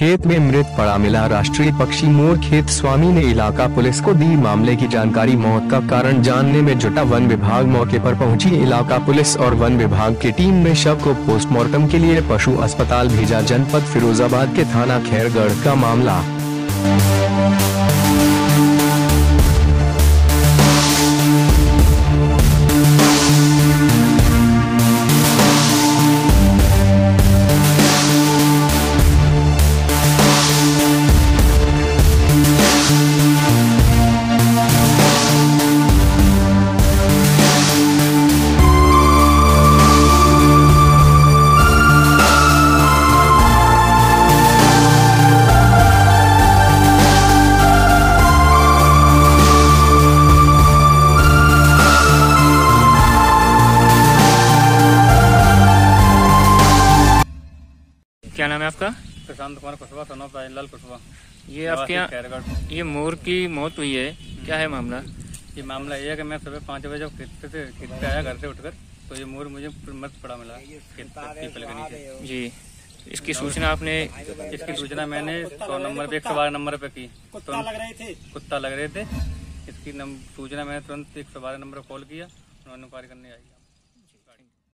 खेत में मृत पड़ा मिला। राष्ट्रीय पक्षी मोर खेत स्वामी ने इलाका पुलिस को दी। मामले की जानकारी मौत का कारण जानने में जुटा वन विभाग मौके पर पहुँची। इलाका पुलिस और वन विभाग की टीम ने शव को पोस्टमार्टम के लिए पशु अस्पताल भेजा। जनपद फिरोजाबाद के थाना खैरगढ़ का मामला। क्या नाम है आपका? प्रशांत कुमार कुशवा सनो लाल कुशवा ये आपके यहाँ ये मोर की मौत हुई है। क्या है मामला? ये मामला ये है कि मैं सुबह पाँच बजे जब खेत से खेत पे आया घर से उठकर तो ये मोर मुझे मत पड़ा मिला खेत पीपल के नीचे। जी। इसकी सूचना आपने इसकी सूचना मैंने सौ नंबर पे एक सौ बारह नंबर पे की। कुत्ता लग रहे थे। कुत्ता लग रहे थे। इसकी सूचना मैंने तुरंत एक सौ बारह नंबर पर कॉल किया। उन्होंने इंक्वायरी करने आई।